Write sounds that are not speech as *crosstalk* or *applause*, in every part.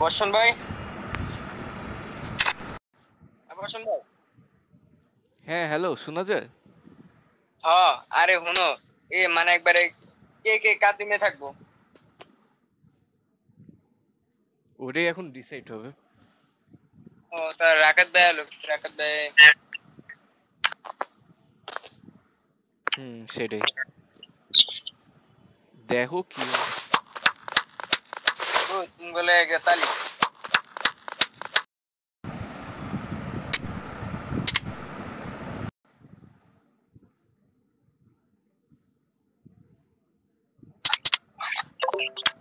বর্ষণ ভাই। বর্ষণ ভাই। হ্যাঁ হ্যালো শোনা যায়? হ আরে হুনো এ মানে একবারে কে কে কার টিমে থাকব? ওটাই এখন ডিসাইড হবে। ও তা রাকাত ভাই আলো রাকাত ভাই। হুম সেটাই। দেখো কি হয়। ও তুমি বলে তালি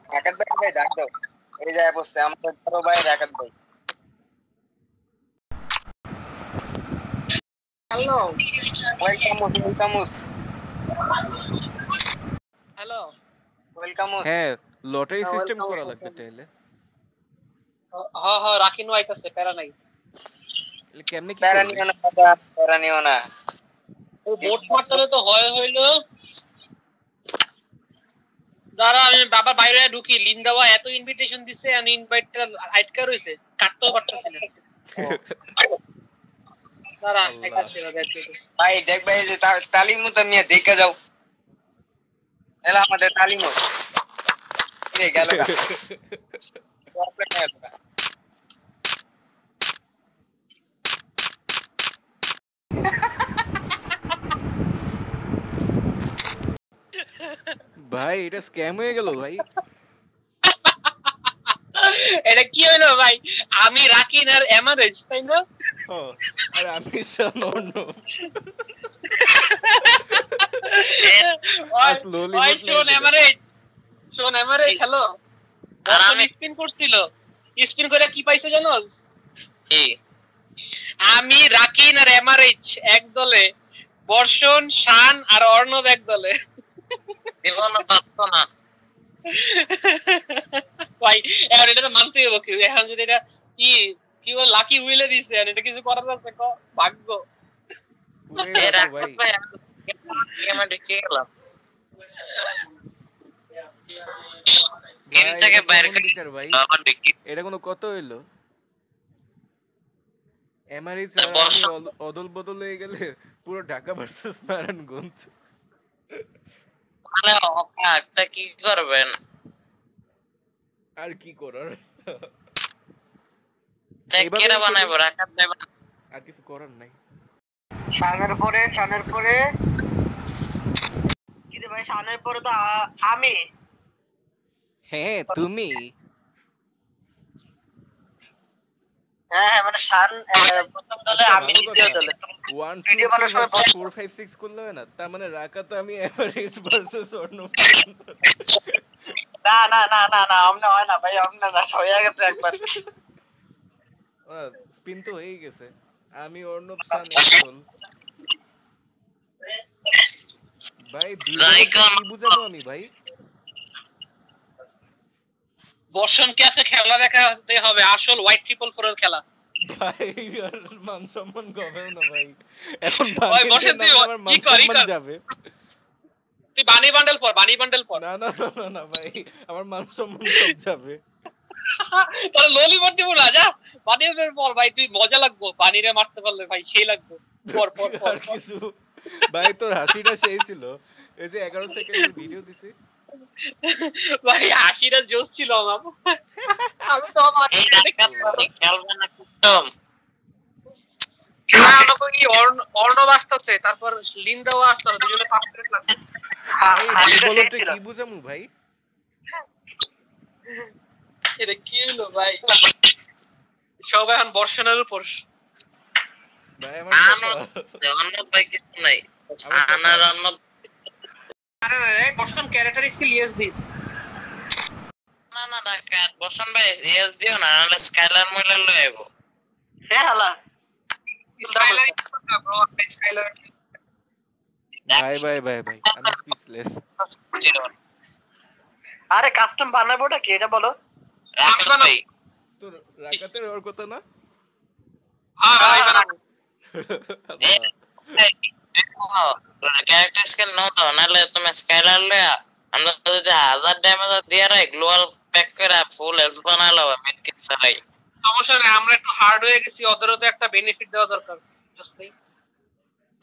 রাকাত ভাই ভাই ডাক দাও এই যায় বসছে আমাদের বড় ভাই রাকাত ভাই hello welcome welcome hello welcome হ্যাঁ লটারি হ্যাঁ, সিস্টেম করা. লাগবে তাহলে হ হ রাকিনু আইতাছে প্যারা নাই। তাহলে কেমনে কি প্যারা নিও না প্যারা নিও না। ও বোট মারতে তো হয় হইল। দাঁড়া আমি বাবা বাইরে ঢুকি লিন দেওয়া এত ইনভিটেশন দিছে আমি ইনভাইটটা আটকা রইছে কাটতেও পারতেছি না। *laughs* দাঁড়া। আইতাছে বাবা ভাই দেখ ভাই যে তা- তালিমু তো মিয়া দেখে যাও। এলা আমাদের তালিমু। রে গেল। ভাই এটা স্ক্যাম হয়ে গেল ভাই। এটা কি হইল ভাই? আমি রাকিন আর এমারেজ তাই না? আর আমি slowly *laughs* এমারেজ শোন এমারেজ হ্যালো আর আমি স্পিন করছিল স্পিন করে কি পাইছে জানোস কি আমি রাকিন আর এমারেজ এক দলে বর্ষণ শান আর অর্ণব এক দলে জীবনে পারতো না ভাই এখন এটা তো মানতেই হবে কি এখন যদি এটা কি কি বল লাকি উইলে দিছে আর এটা কিছু করার আছে ক ভাগ্য ভাই ভাই গেমে গেলাম গেম থেকে বাইরে বিচার ভাই? এটা কোনো কত হইল? বর্ষ- অদল বদল হয়ে গেলে পুরো ঢাকা ভার্সেস নারায়ণগঞ্জ। মানে একটা কি করবেন? আর কি করার? কেরা বানাইবো? রাখাত দেবেন আর কিছু করার নাই। শানের পরে শানের পরে। কি রে ভাই শানের পরে তো আমি। হ্যাঁ তুমি? হ্যাঁ হ্যাঁ মানে শান প্রথম দলে আচ্ছা, আমি দ্বিতীয় দলে। ওয়ান ভিডিও বানানোর সময় সিক্স করলে না? তার মানে তো আমি এভারেজ ভার্সেস অন্য *laughs* না না না না না অমনে হয় না ভাই অমনে না হয়ে গেছে একবার। স্পিন তো হয়েই গেছে। আমি অর্ণব একদল ভাই দুই কি বুঝাবো আমি ভাই? বর্ষণ ক্যাফে খেলা দেখাতে হবে আসল হোয়াইট ট্রিপল ফোর এর খেলা। ভাই আর মান সম্মান গবেও না ভাই। এখন ওই বাঙালিদের তুই কর। যাবে। বানি বান্ডেল পর বানি বান্ডেল পর। না না না না না ভাই আমার মান সম্মান সব যাবে। *laughs* তাহলে লোলি মারতে বলা যা। বানির পর ভাই তুই মজা লাগবো। বানিরে মারতে পারলে ভাই সেই লাগবে। পর পর পর আর কিছু। ভাই তোর হাসিটা সেই ছিল। এই যে এগারো সেকেন্ডের ভিডিও দিছি। ভাই হাসিটা জোশ ছিল আমার। আমি তো অর্ণব আসতেছে তারপর লিন্দাও দুজনে। কি বুঝামু ভাই? এটা কি হলো ভাই? সব এখন বর্ষণের উপর। ভাই আমার আনো ভাই কিছু নাই। আনার অন্য বর্ষণ ক্যারেক্টার স্কিল দিস না না ডাকাত বসন ভাই দিও না নাহলে স্কাইলার মইলার লই আইবো। হ্যাঁ হালা। স্কাইলার ব্রো স্কাইলার ভাই ভাই ভাই ভাই আমি স্পিচলেস আরে কাস্টম বানাবোটা কি? এটা বলো। রাখাত ভাই। তোর ওর কথা না? হ্যাঁ ভাই বানাবো। *laughs* ক্যারেক্টার স্কিল নো দাও নাহলে তুমি স্কাইলার লয়া আমরা যদি হাজার ড্যামেজ দিয়ে রাই গ্লোয়াল প্যাক করে ফুল হেলথ বানালো মিড ছাড়াই। সমস্যা নেই আমরা একটু হার্ড হয়ে গেছি ওদেরও তো একটা বেনিফিট দেওয়া দরকার?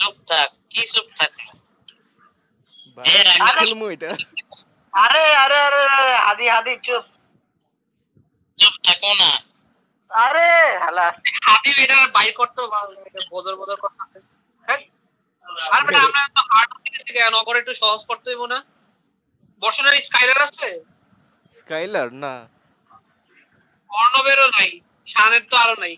চুপ থাক কি চুপ থাক? আরে আরে আরে হাদি হাদি চুপ। চুপ থাকো না। আরে হালা। হাতি এটা বাই করতে বদর বদর করতেছে? আর বেটা আমরা তো হার্ড গেছি কেন? নগর একটু সহজ করতে হইব না? বর্ষণের স্কাইলার আছে? স্কাইলার? না। অর্ণবেরও নাই শানের তো আরও নাই।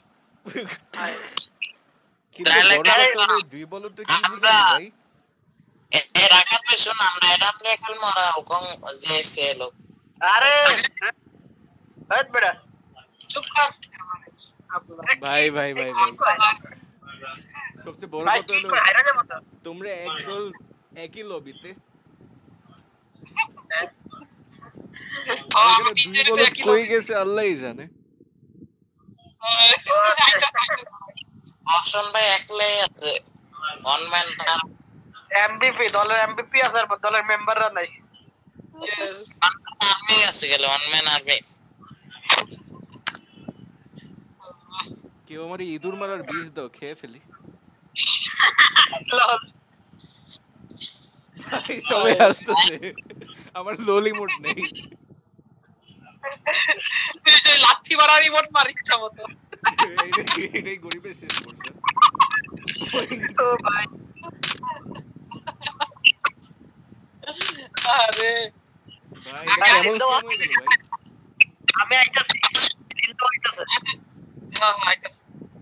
দুই বলটা কি আমরা- ভাই? এর আঘাত পেছো আমরা এটা প্লে খেলব ওরা হুকম যে সেলো আরে হট বেটা চুপ থাক ভাই ভাই। ভাই ভাই। সবচেয়ে বড় কথা হলো তোমরা একদল একই লবিতে আমি দুই কই গেছে আল্লাহই জানে। ভাই একলাই আছে। ওয়ান ম্যান এমবিপি দলের এমবিপি আছে আর দলের মেম্বাররা নাই. আর্মি আছে গেল ওয়ান ম্যান আর্মি কেউ আমার ইঁদুর মারার বিষ দাও খেয়ে ফেলি। লল। ভাই সবাই আসতেছে আমার লোলি মোট নেই তুই যে লাথি মারা রিমোট মার ইচ্ছা মতো এটাই- এটাই গরিবের শেষ করছে ও ভাই আরে ভাই আগে এটা আগে কেমন দাও, scam হয়ে গেল ভাই আমি আইতাছি কিন্তু আইতাছে হ্যাঁ, হ্যাঁ, এটা-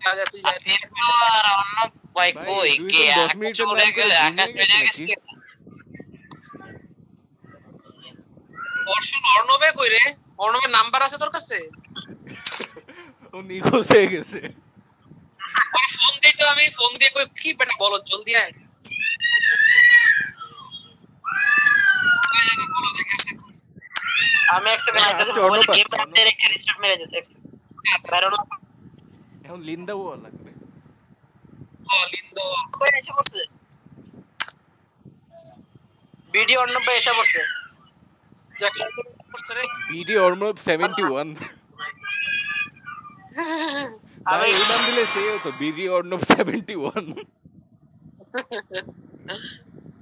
যা, যা, তুই যা। কিন্তু আর অন্য ভাই কই কে জন দশ আকাশ মিনিটের উড়ে লাইন করে গেলে ঘুমিয়ে আকাশ গেছে গেছে অর্ষণ অর্ণবে কই রে? অর্ণবের নাম্বার আছে তোর কাছে? *laughs* ও নিখোঁজ হয়ে গেছে। ফোন দিই তো আমি ফোন দিয়ে কই কি বেটা বলো জলদি আয়। আয়, আয়, বলো দেখে আসে। আমি এক সেকেন্ড অর্ণব আসছে, অর্ণব একটা মেরে না এখন লিন্দা এসে পড়ছে। বিডি ভাই আমি- নাম দিলে সেই হতো বিডি অর্ণব সেভেন্টি ওয়ান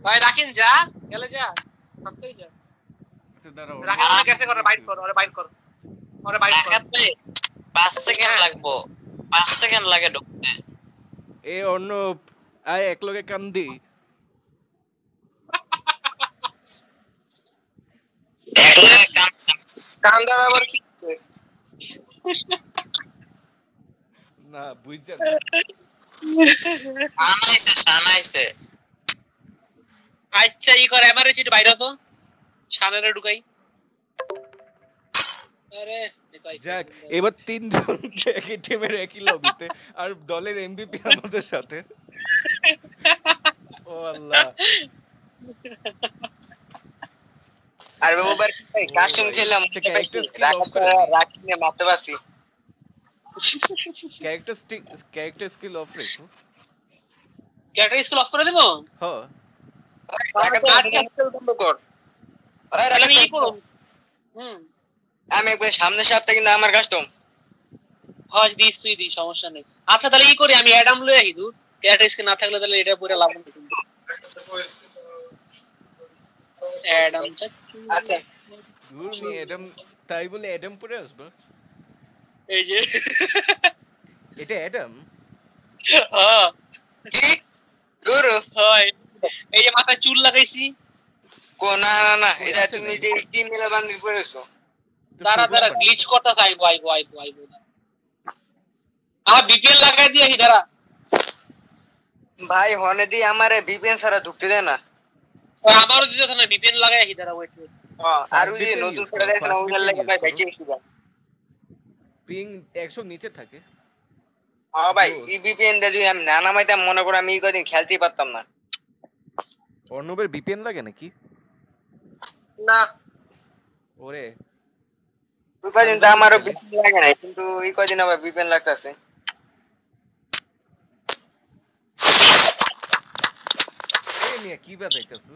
ভাই রাখিন যা গেলে যা সত্যিই যা। আচ্ছা দাঁড়াও রাখিন গেছে করে বাইট কর ওরে বাইট কর ওরে বাইট কর। আকাশ পাঁচ সেকেন্ড লাগবো পাঁচ সেকেন্ড লাগে ঢুকতে। এ অর্ণব আয় এক লগে কান্দি। কান্দার আবার কি না বুঝছেন? আনাইছে সানাইছে। আচ্ছা ই করে এমআরএ চিট বাইরে তো। সানেরে ঢুকাই। আরে। যাক এবার তিনজন একই টিমের একই লবিতে আর দলের এমবিপি আমাদের সাথে ও আল্লাহ আর ওবার কাস্টম খেললাম আচ্ছা, নিয়ে মারতে পারছি ক্যারেক্টার ক্যারেক্টার স্কিল অফ রেখো ক্যারেক্টার স্কুল অফ করে দেবো হ রাখা তো বন্ধ কর আমি হুম আমি একবার সামনের সপ্তাহে কিন্তু আমার কাস্টম হজ দিস তুই দিস সমস্যা নেই। আচ্ছা তাহলে ই করি আমি অ্যাডাম লই আহি দু ক্যারেক্টার স্কিল না থাকলে তাহলে এটা পুরো লাভ নেই। অ্যাডাম আচ্ছা। দূর নি এডম তাই বলে এডম পরে আসবা। এই যে। এটা এডম হ্যাঁ। কি? গুরু? হয়। এই যে মাথায় চুল লাগাইছি। কো না না না এটা তুমি? যে টিম মেলা বান্দিল করেছ দাঁড়া দাঁড়া গ্লিচ করতে আইবো আইবো আইবো আইবো আমার বিপিএল লাগাই দিয়ে আহি দাঁড়া। ভাই হনে দি আমারে ভিপিএন ছাড়া ঢুকতে দেয় না। ও, আমারও দিতে না বিপিএল লাগাই আহি দাঁড়া ওয়েট ওয়েট আর ওই নতুন use করে করো, ওগুলো লাগে ভাই বেঁচে গেছি ভাই। পিং একশো নিচে থাকে। হ্যাঁ ভাই এই ভিপিএন দিয়ে যদি আমি না নামাইতাম মনে করো আমি কদিন খেলতেই পারতাম না। অর্ণবের বিপিএন লাগে নাকি? না। ওরে। ওই কদিন তো আমারও ভিপিএন লাগে না কিন্তু এই কদিন আবার ভিপিএন লাগতেছে। মিয়া কি বাজাইতেছ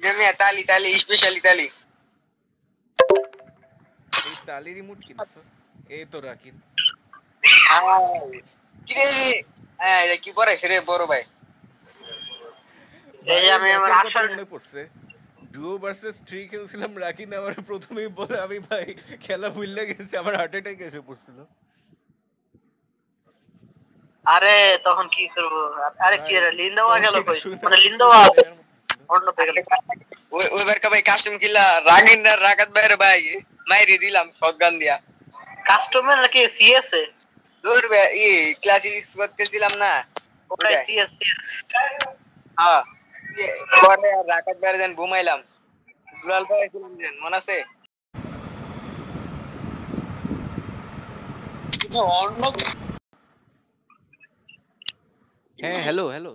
মিয়া তালি তালি স্পেশালি তালি। এই তালি রিমোট কিনছ? এই তো রাখি কিরে? হ্যাঁ কি পড়াইছে রে বড় ভাই? এই আমি ভাই, আমার আসল মনে পড়ছে। ডুও ভার্সেস থ্রি খেলছিলাম রাখি না আমার প্রথমেই বলে আমি ভাই খেলা ভুললে গেছি আমার হার্ট অ্যাটাক এসে পড়ছিল। আরে তখন কি করব? আরে কি রে লিন্দাওয়া গেল কই? শুনে মানে আমার লিন্দাওয়া দেখার মতো ছিল। অন্য পেয়ে গেল ওই ওই বার ভাই কাস্টম কিল্লা রাগিন না রাগাত বাইরে ভাই। মাইরে দিলাম শটগান দিয়া। কাস্টমার নাকি সিএস এ? দূর ভাই ই ক্লাস স্কোয়াড খেলছিলাম না? ওটাই ওটাই। সিএস সিএস হ্যাঁ। ইয়ে, পরে আর রাগাত বাইরে যেন ঘুমাইলাম। দুলাল ভাই ছিলাম যেন মনে আছে? হ্যাঁ হ্যালো হ্যালো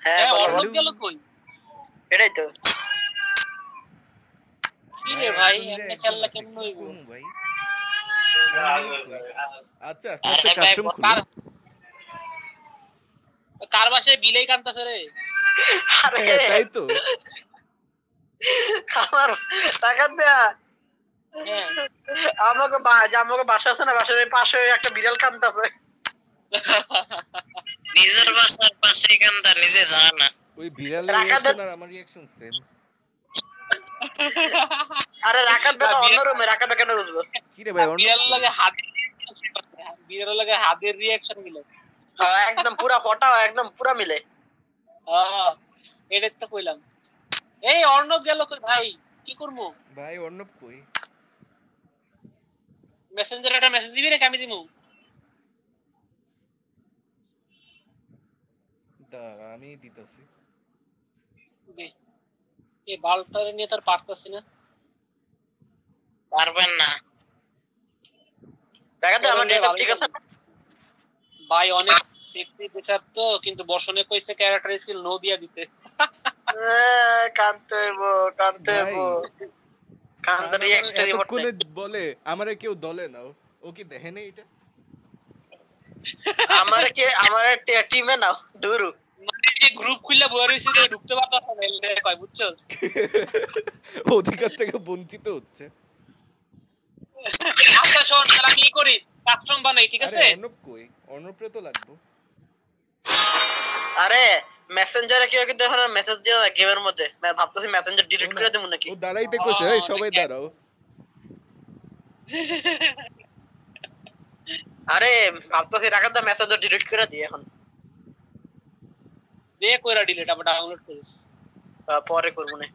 হ্যাঁ হ্যাঁ অর্ণব গেল কই? এটাই তো। কি ভাই এখন যে একটা একজন খেললা কেমন হইব? ভাই। আচ্ছা কাস্টম খুলি। কার কার বাসায় বিলেই কান্তাছে রে। হ্যাঁ, তাই তো। আমার টাকা দেয়া। হ্যাঁ। আমাকে আমাকে বাসা আছে না বাসার পাশে একটা বিড়াল কান্দাছে নিজের বাসার পাশে কান্দা নিজে জানে না। ওই বিড়ালের রাখা রিয়াকশন আর আমার রিয়াকশন সেম আরে রাখার বেটা অন্য বিড়াল- রুমে কেন কি রে ভাই অন্য বিড়ালের লাগে হাতের বিড়ালের লাগে হাতের রিয়াকশনগুলো হ্যাঁ, একদম পুরা ফটা একদম পুরা মিলে। তো কইলাম। এই অর্ণব গেল কই ভাই? কি করব? ভাই অর্ণব কই? মেসেঞ্জারে একটা মেসেজ দিবি নাকি আমি দিবো দাঁড়া আমি দিতেছি। এই বাল্বটারে নিয়ে তার পারতাছি না। পারবেন না। দেখা যায় আমার ঠিক আছে? ভাই অনেক সেফটি বিচার তো কিন্তু বর্ষণে কইছে ক্যারেক্টার স্কিল নো দিয়া দিতে। আমার বলে আমারে কেউ দলে নাও ও কি দেখে নাই এটা? আমার কে আমার টিমে নাও দুরু। মানে গ্রুপ খুললে রইছে যে ঢুকতে পারতাছ না এলে কয় বুঝছস? *laughs* অধিকার থেকে বঞ্চিত হচ্ছে। আচ্ছা শোন তাহলে আমি করি কাস্টম বানাই ঠিক আছে? অর্ণব কই? অর্ণবরে তো লাগবো। আরে মেসেঞ্জারে কেউ কিন্তু এখন মেসেজ দিয়ে গেমের মধ্যে। আমি ভাবতেছি মেসেঞ্জার ডিলিট করে দেবো নাকি? ও দাঁড়াইতে কইছে এই সবাই দাঁড়াও। *laughs* আরে ভাবতেছি রাখার দা মেসেঞ্জার ডিলিট করে দিই এখন। দে কইরা ডিলিট আবার ডাউনলোড করিস। পরে করব না।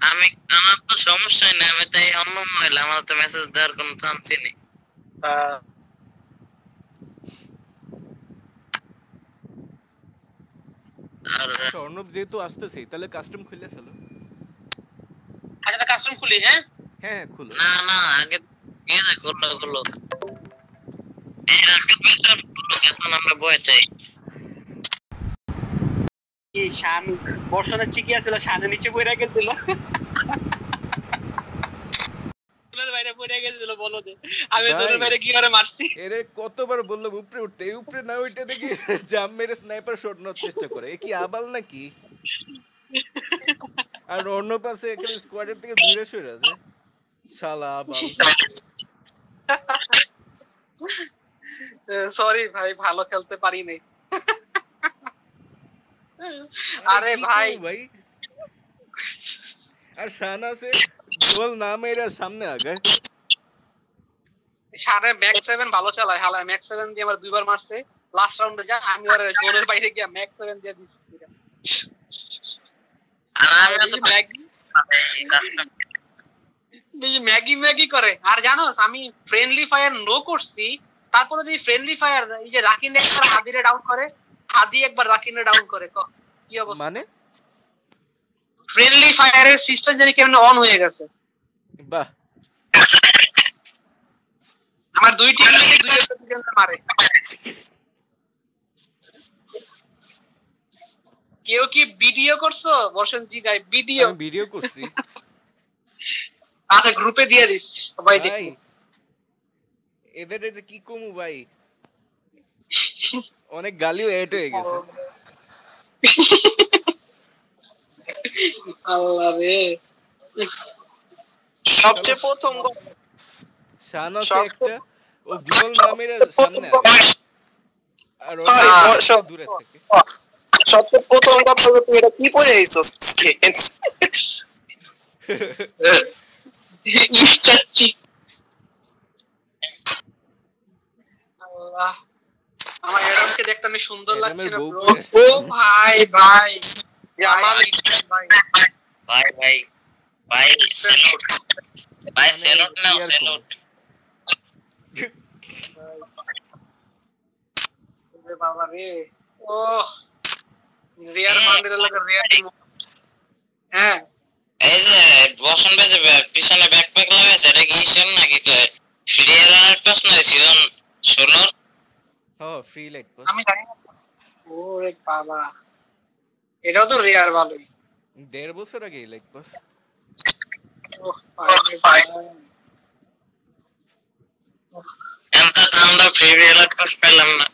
আমি আমার তো সমস্যা নেই আমি তাই অন্য মহিলা আমার তো মেসেজ দেওয়ার কোনো চান্সই নেই আহ, আর আচ্ছা, অর্ণব যেহেতু আসতেছে তাহলে কাস্টম খুলে ফেলো। আচ্ছা কাস্টম খুলি হ্যাঁ? হ্যাঁ হ্যাঁ খুলো। না না আগে ইয়ে না খুলো খুলো। এই রাকেট ভিতর এখন আমরা বয়ে চাই কি শান বর্ষণের চিকি আছিল শানের নিচে বইরা গেছিল। ফুলের বাইরে পড়ে গেছিল বলো যে আমি ভাই। বাইরে কি করে মারছি। এরে কতবার বললাম উপরে উঠতে এই উপরে না উঠে দেখি জাম মেরে স্নাইপার শট নেওয়ার চেষ্টা করে। এ কি আবাল নাকি? আর অন্য পাশে এখানে স্কোয়াডের থেকে দূরে সরে আছে। শালা আবাল। সরি ভাই ভালো খেলতে পারি নাই। আরে ভাই। ভাই? আর শান আছে? গোল না মেরে সামনে আগায় সাড়ে ম্যাক্স সেভেন ভালো চালায় হালা ম্যাক্স সেভেন দিয়ে আমার দুইবার মারছে। লাস্ট রাউন্ডে যা আমি আর জোনের বাইরে গিয়ে ম্যাক্স সেভেন দিয়ে আর আমি তো ম্যাগি ম্যাগি ম্যাগি করে। আর জানোস আমি ফ্রেন্ডলি ফায়ার নো করছি। তারপরে যদি ফ্রেন্ডলি ফায়ার এই যে রাকিন একবার হাদিরে ডাউন করে হাদি একবার রাকিনে ডাউন করে ক কি অবস্থা? মানে? ফ্রেন্ডলি ফায়ারের সিস্টেম জানি কেমন অন হয়ে গেছে। বাহ। আমার দুই টিম দুই মারে? কেউ কি ভিডিও করছ? বর্ষণ জি গাই ভিডিও আমি ভিডিও করছি। আচ্ছা গ্রুপে দিয়ে দিস সবাই দেখি এদের যে কি কমু ভাই? অনেক গালিও এড হয়ে গেছে। আল্লাহ রে সবচেয়ে প্রথম একটা ও গ্লোবাল নামের সামনে আর ও হয়, দূরে থাকে। সবচেয়ে প্রথম কথা হলো তুই এটা কি পরে আল্লাহ। আমার এরমকে দেখতে অনেক সুন্দর লাগছে। ও ভাই ভাই। ভাই ভাই ভাই স্যালুট ভাই স্যালুট নাও স্যালুট বাবা রে ও রিয়ার মান্দিরের লাগে রিয়ার হ্যাঁ এই যে বসন বেজে পিছনে ব্যাকপ্যাক লাগাইছে এটা কি ইসের নাকি কয়? ফ্রি রানার পাস না সিজন ষোলোর? হ্যাঁ ফ্রি লাইট পাস আমি জানি না। ওরে বাবা। এটাও তো রিয়ার ভালোই। দেড় বছর আগে রে তো আমরা ফ্রি রানার পাস পেলাম না।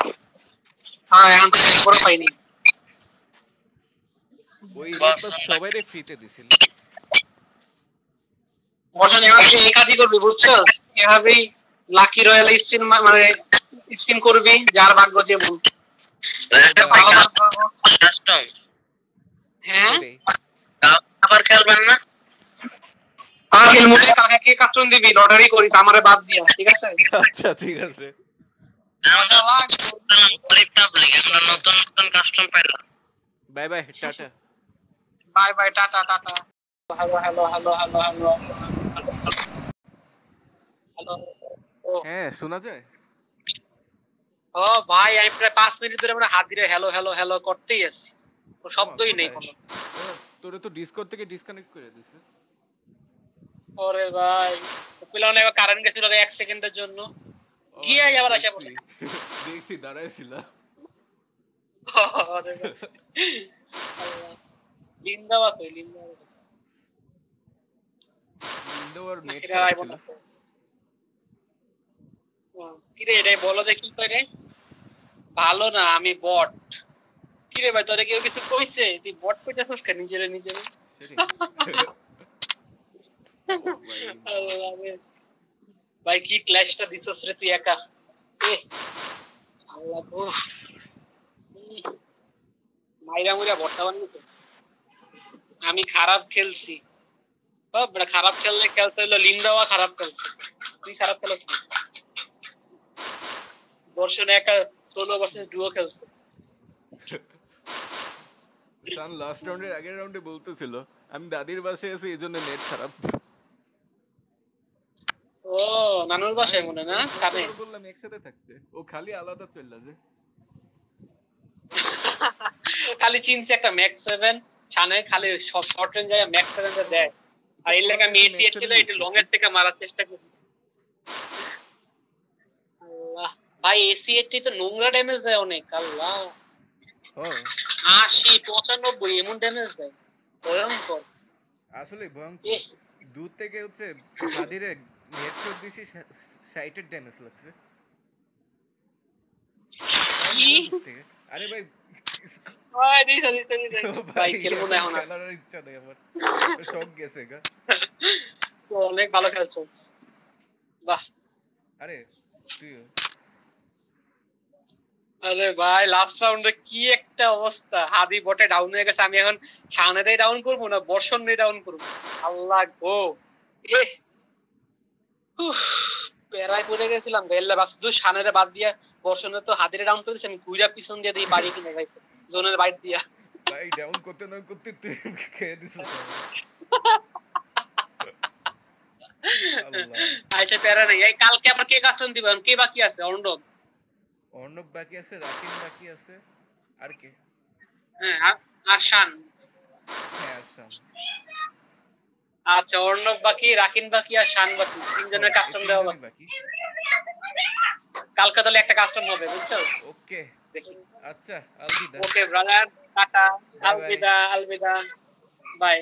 হ্যাঁ এখন তো করে পাইনি। ওই পাস সবাইরে ফ্রিতে দিছিল। বসান এবার তুই এই কাজই করবি বুঝছ এভাবেই লাকি রয়্যাল স্পিন মানে স্পিন করবি যার ভাগ্য যে একটা কাস্টম হ্যাঁ? আবার খেলবেন না? আর হেলমেটে কালকে কে দিবি? লটারি করিস আমারে বাদ দিয়া ঠিক আছে? আচ্ছা ঠিক আছে। আমরা গরিব পাবলিক আমরা নতুন নতুন কাস্টম পাইলাম। বাই বাই টাটা। বাই বাই টাটা tata. Hello hello hello hello hello hello ও। হ্যাঁ শোনা যায়? ও ভাই আমি প্রায় পাঁচ মিনিট ধরে মানে হাত দিয়ে হ্যালো হ্যালো হ্যালো করতেই আছি। শব্দই নেই কোনো। তোরে তো ডিসকর্ড থেকে ডিসকানেক্ট করে দিছে। ওরে ভাই পিলানে এবার কারেন্ট গেছিল এক সেকেন্ডের জন্য। ও, গিয়ে আবার আসে দেখছি। দেখছি দাঁড়াইছিল। লিন্দাবা কই? লিন্দাবা কই? নেট। হুম, কিরে রে বলো যে কি করে ভালো না আমি বট কিরে ভাই তোরে কেউ কিছু কইছে? তুই বট কইতাছিস কেন নিজেরে নিজেরে। ভাই কি ক্ল্যাশটা দিছস রে তুই একা? এ আল্লাহ গো। মাইরা মুইরা বট্টা বানিয়েছে? আমি খারাপ খেলছি। বড় খারাপ খেললে খেলতে হলো লিন্দাওয়া খারাপ খেলছে। তুই খারাপ খেলছ না। দর্শন একা সোলো ভার্সেস ডুও খেলছে। সান লাস্ট রাউন্ডের আগের রাউন্ডে বলতেছিল আমি দাদির বাসায় আছি এই জন্য নেট খারাপ। ও নানুর বাসায় মনে না? কানে বললাম একসাথে থাকতে। ও খালি আলাদা চললা যে। *laughs* খালি চিনছে একটা ম্যাক্স সেভেন ছানে খালি সব শর্ট রেঞ্জ যায় ম্যাক্স সেভেন দেয়। আর এই লেখা আমি এসি ছিল 7 একটু লং এর থেকে মারার চেষ্টা করি আল্লাহ ভাই এসি এইটটি তো নোংরা ড্যামেজ দেয় অনেক আল্লাহ। আশি পঁচানব্বই এমন ড্যামেজ দেয়। ভয়ঙ্কর। আসলে ভয়ঙ্কর। দূর থেকে হচ্ছে দাদিরে হেডশট দিছি সাইটের ড্যামেজ লাগছে। আরে ভাই ভাই দিছে দিছে দিছে ভাই খেলব না এখন খেলার ইচ্ছা নেই আমার। *laughs* শখ গেছে গা। অনেক ভালো খেলছো। বাহ। আরে তুই আরে ভাই লাস্ট রাউন্ডে কি একটা অবস্থা? হাদি বটে ডাউন হয়ে গেছে আমি এখন সামনেটাই ডাউন করব না বর্ষণ ডাউন করব? আল্লাহ গো। এ প্যারায় পড়ে গেছিলাম গেল্লা বাস বাদ দিয়া বর্ষণে তো হাতিরে ডাউন করে আমি ঘুরা পিছন দিয়ে দিই বাড়ি কিনে ভাই জোনের বাইট দিয়া। ভাই ডাউন করতে না করতে তুই খেয়ে দিছিস আচ্ছা প্যারা নেই। এই কালকে আবার কে কাস্টম দিবেন কে বাকি আছে? অর্ণব অর্ণব বাকি আছে রাকিন বাকি আছে আর কে? হ্যাঁ আর- শান। হ্যাঁ আসাম আচ্ছা অর্ণব বাকি রাকিন বাকি আর শান বাকি। তিনজনের কাস্টম দেওয়া বাকি। কালকে তাহলে একটা কাস্টম হবে বুঝছ? ওকে। দেখি। আচ্ছা আলবিদা। Okay brother tata. আলবিদা আলবিদা। বাই।